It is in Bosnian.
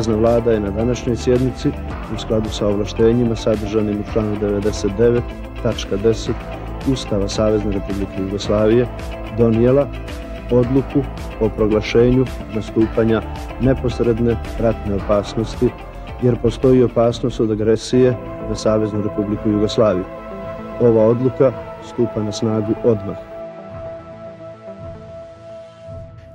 Zna vlada je na današnjoj sjednici u skladu sa ovlaštenjima sadržanim u članu 99.10 Ustava Savezne republike Jugoslavije donijela odluku o proglašenju nastupanja neposredne ratne opasnosti jer postoji opasnost od agresije na Saveznu republiku Jugoslaviju. Ova odluka stupa na snagu odmah.